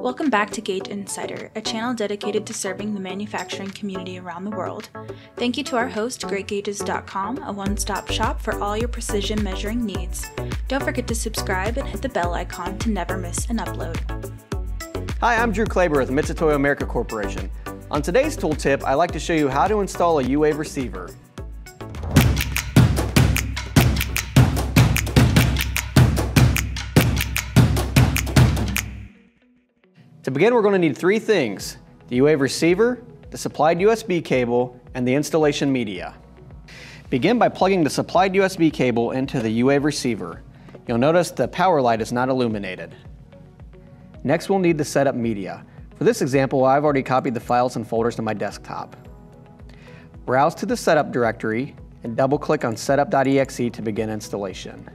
Welcome back to Gage Insider, a channel dedicated to serving the manufacturing community around the world. Thank you to our host, GreatGages.com, a one stop shop for all your precision measuring needs. Don't forget to subscribe and hit the bell icon to never miss an upload. Hi, I'm Drew Klaber with Mitutoyo America Corporation. On today's tool tip, I'd like to show you how to install a U-Wave receiver. To begin, we're going to need three things, the U-Wave receiver, the supplied USB cable, and the installation media. Begin by plugging the supplied USB cable into the U-Wave receiver. You'll notice the power light is not illuminated. Next, we'll need the setup media. For this example, I've already copied the files and folders to my desktop. Browse to the setup directory and double-click on setup.exe to begin installation.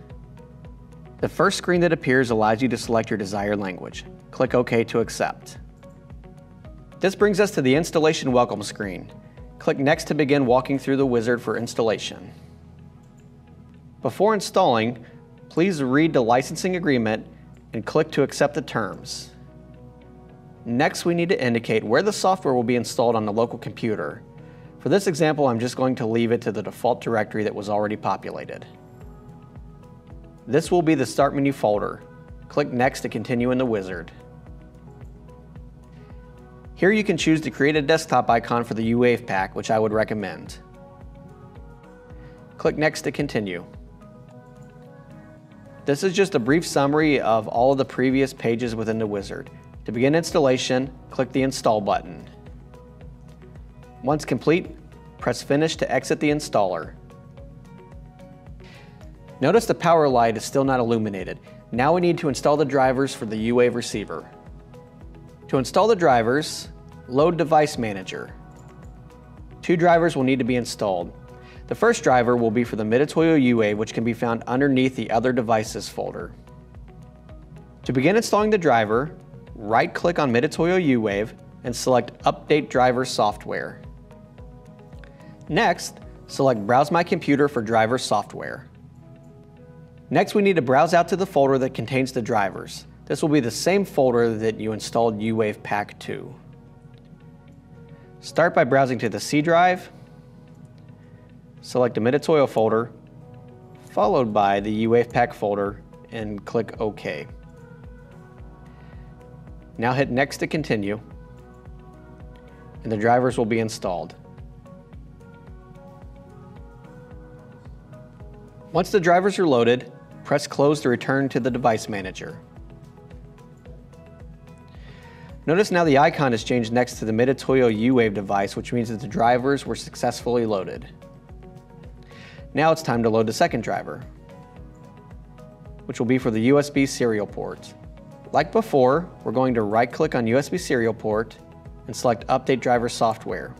The first screen that appears allows you to select your desired language. Click OK to accept. This brings us to the installation welcome screen. Click Next to begin walking through the wizard for installation. Before installing, please read the licensing agreement and click to accept the terms. Next, we need to indicate where the software will be installed on the local computer. For this example, I'm just going to leave it to the default directory that was already populated. This will be the Start menu folder. Click Next to continue in the wizard. Here you can choose to create a desktop icon for the U-Wave pack, which I would recommend. Click Next to continue. This is just a brief summary of all of the previous pages within the wizard. To begin installation, click the Install button. Once complete, press Finish to exit the installer. Notice the power light is still not illuminated. Now we need to install the drivers for the U-Wave receiver. To install the drivers, load Device Manager. Two drivers will need to be installed. The first driver will be for the Mitutoyo UA, which can be found underneath the Other Devices folder. To begin installing the driver, right-click on Mitutoyo U-Wave and select Update Driver Software. Next, select Browse My Computer for driver software. Next, we need to browse out to the folder that contains the drivers. This will be the same folder that you installed U-Wave Pack 2. Start by browsing to the C drive, select the Mitutoyo folder, followed by the U-Wave Pack folder, and click OK. Now hit Next to continue, and the drivers will be installed. Once the drivers are loaded, press Close to return to the Device Manager. Notice now the icon has changed next to the Mitutoyo U-Wave device, which means that the drivers were successfully loaded. Now it's time to load the second driver, which will be for the USB serial port. Like before, we're going to right-click on USB serial port and select Update Driver Software.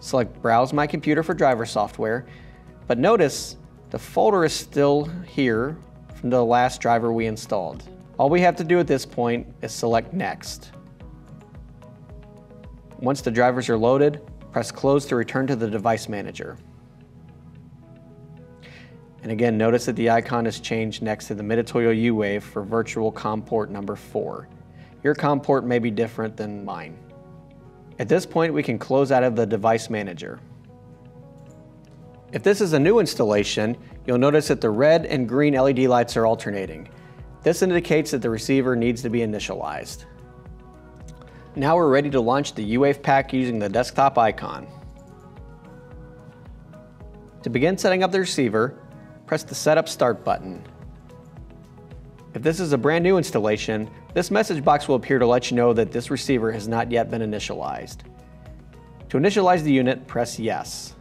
Select Browse My Computer for driver software, but notice the folder is still here from the last driver we installed. All we have to do at this point is select Next. Once the drivers are loaded, press close to return to the device manager. And again, notice that the icon has changed next to the Mitutoyo U-Wave for virtual COM port number 4. Your COM port may be different than mine. At this point, we can close out of the device manager. If this is a new installation, you'll notice that the red and green LED lights are alternating. This indicates that the receiver needs to be initialized. Now we're ready to launch the U-Wave pack using the desktop icon. To begin setting up the receiver, press the Setup Start button. If this is a brand new installation, this message box will appear to let you know that this receiver has not yet been initialized. To initialize the unit, press Yes.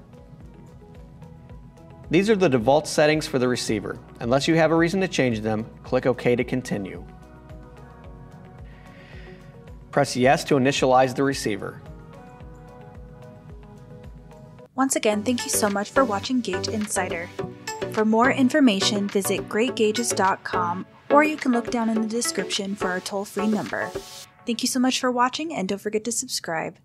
These are the default settings for the receiver. Unless you have a reason to change them, click OK to continue. Press yes to initialize the receiver. Once again, thank you so much for watching Gage Insider. For more information, visit greatgages.com or you can look down in the description for our toll free number. Thank you so much for watching and don't forget to subscribe.